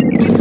you.